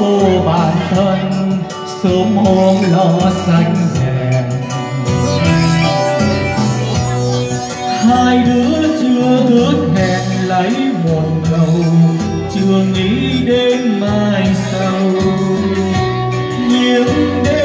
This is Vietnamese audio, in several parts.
cô bạn thân, sớm hôm lo xanh rèn hai đứa chưa ước hẹn lấy một đầu, chưa nghĩ đến mai sau. Những đêm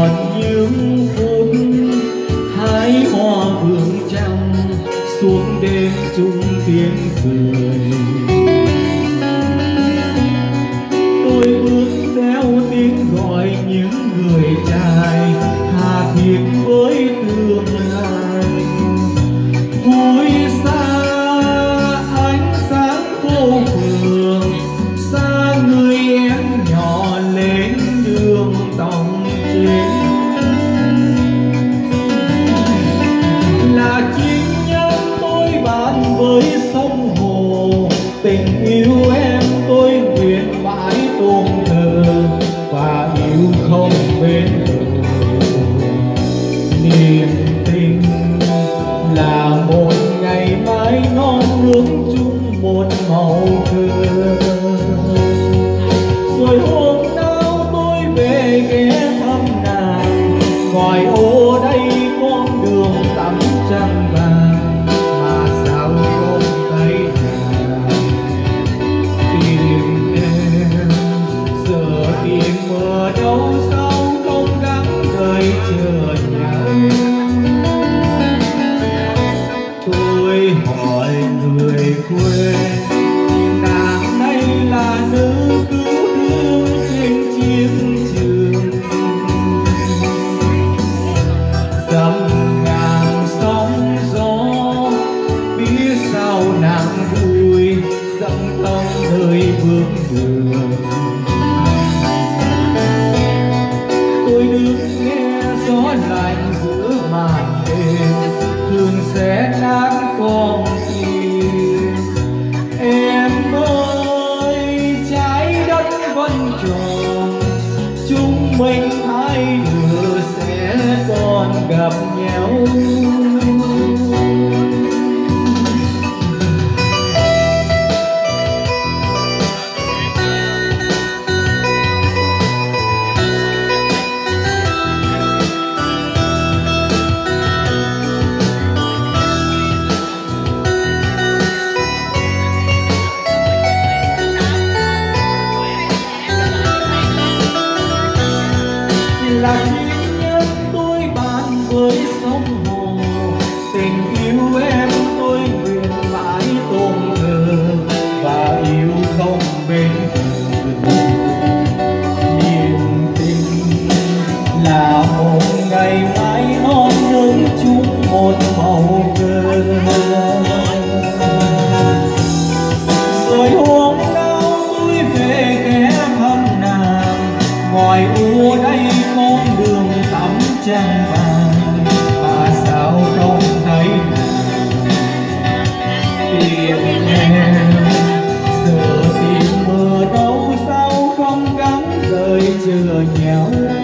còn những ngoài ô đây con đường tắm trăng vàng, mà sao không thấy tìm em, giờ tìm mưa đâu sao không gắng đợi chờ nhau tôi hỏi người quê tôi đứng nghe gió lạnh giữa màn đêm thường sẽ nát con tim. Em ơi, trái đất vẫn tròn, chúng mình hai đứa sẽ còn gặp nhau. coração do. lừa nhau.